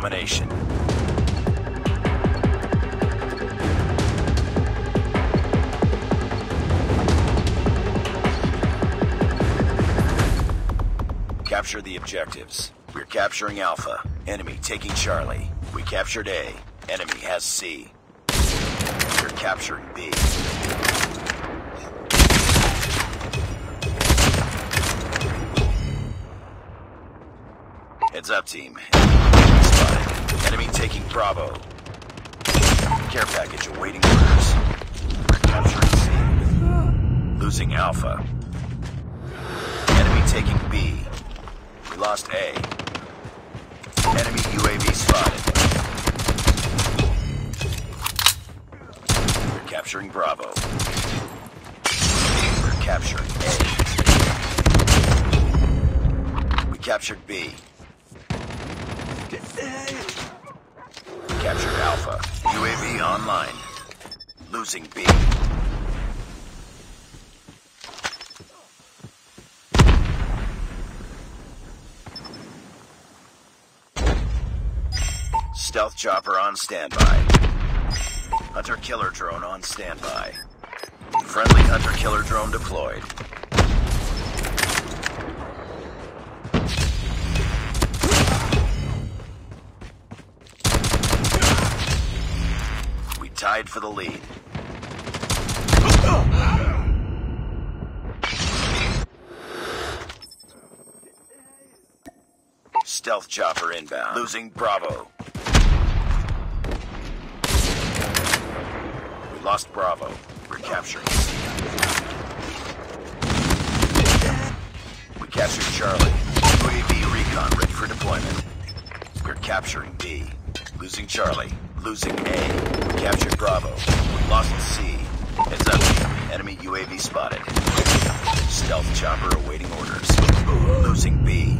domination. Capture the objectives. We're capturing Alpha. Enemy taking Charlie. We captured A. Enemy has C. We're capturing B. Heads up, team. Enemy taking Bravo. Care package awaiting orders. Capturing C. Losing Alpha. Enemy taking B. We lost A. Enemy UAV spotted. We're capturing Bravo. We're capturing A. We captured B. Captured Alpha. UAV online. Losing B. Stealth chopper on standby. Hunter killer drone on standby. Friendly hunter killer drone deployed. Tied for the lead. Stealth chopper inbound. Losing Bravo. We lost Bravo. We're capturing C. We captured Charlie. UAV recon ready for deployment. We're capturing B. Losing Charlie. Losing A. We captured Bravo. We lost C. Heads up. Enemy UAV spotted. Stealth chopper awaiting orders. Losing B.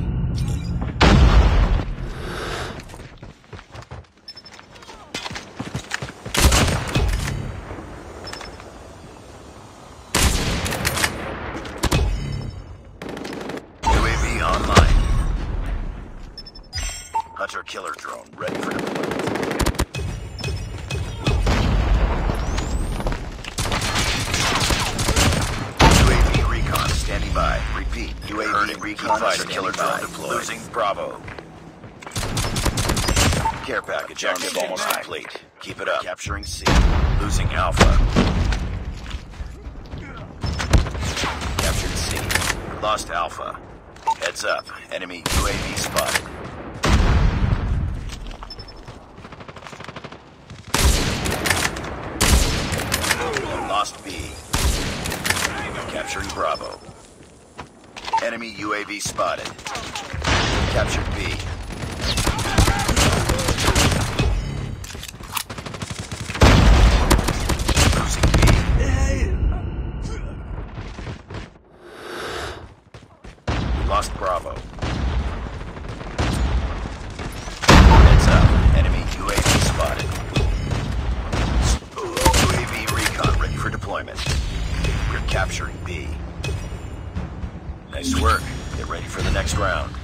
Repeat. UAV recon fighter killer drone deployed. Losing Bravo. Care package objective almost complete. Keep it up. Capturing C. Losing Alpha. Captured C. Lost Alpha. Heads up. Enemy UAV spotted. Lost B. Capturing Bravo. Enemy UAV spotted. Captured B. Losing B. Lost Bravo. Heads up. Enemy UAV spotted. UAV recon ready for deployment. We're capturing B. Nice work. Get ready for the next round.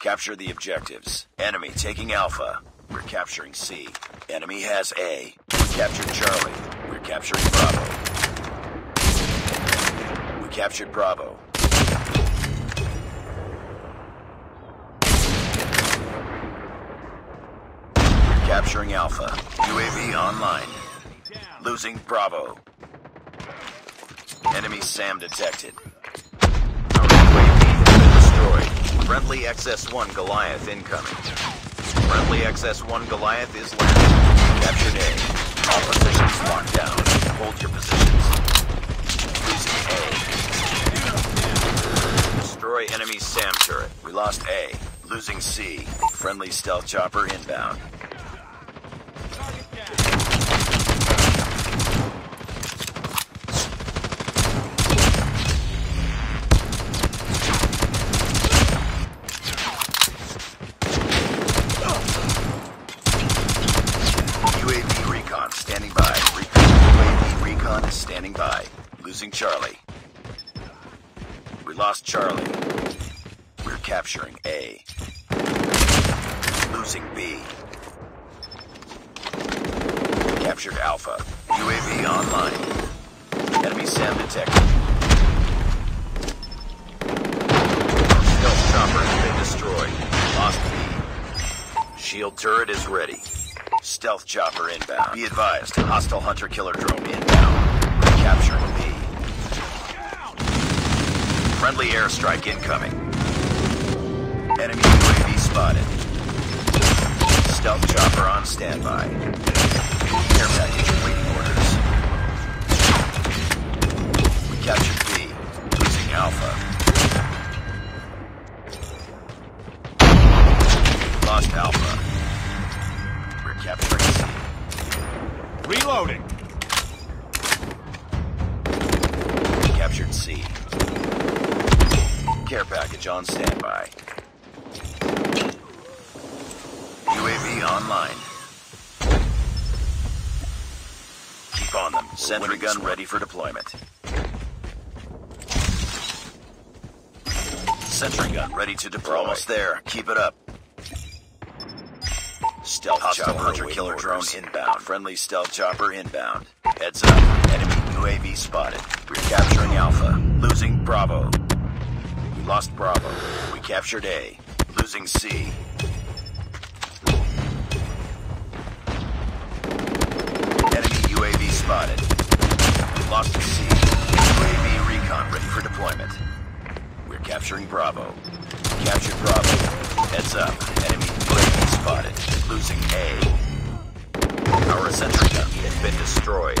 Capture the objectives. Enemy taking Alpha. We're capturing C. Enemy has A. We captured Charlie. We're capturing Bravo. We captured Bravo. Capturing Alpha. UAV online. Losing Bravo. Enemy SAM detected. Our UAV has been destroyed. Friendly XS-1 Goliath incoming. Friendly XS-1 Goliath is landing. Captured A. All positions locked down. Hold your positions. Losing A. Destroy enemy SAM turret. We lost A. Losing C. Friendly stealth chopper inbound. UAV recon standing by. Repeat, UAV recon is Losing Charlie. We lost Charlie. We're capturing A. Losing B. Captured Alpha. UAV online. Enemy SAM detected. Stealth chopper has been destroyed. Lost B. Shield turret is ready. Stealth chopper inbound. Be advised, hostile hunter-killer drone inbound. We're B. Friendly airstrike incoming. Enemy UAV spotted. Stealth chopper on standby. Care package awaiting orders. We captured B. Losing Alpha. Lost Alpha. We're capturing C. Reloading. Captured C. Care package on standby. UAV online. Keep on them. Sentry gun ready for deployment. Sentry gun ready to deploy. We're almost there. Keep it up. Stealth Hostile chopper hunter killer drone inbound. Friendly stealth chopper inbound. Heads up. Enemy UAV spotted. We're capturing Alpha. Losing Bravo. We lost Bravo. We captured A. Losing C. Lost C. UAV recon ready for deployment. We're capturing Bravo. Captured Bravo. Heads up. Enemy UAV spotted. Losing A. Our sentry gun has been destroyed.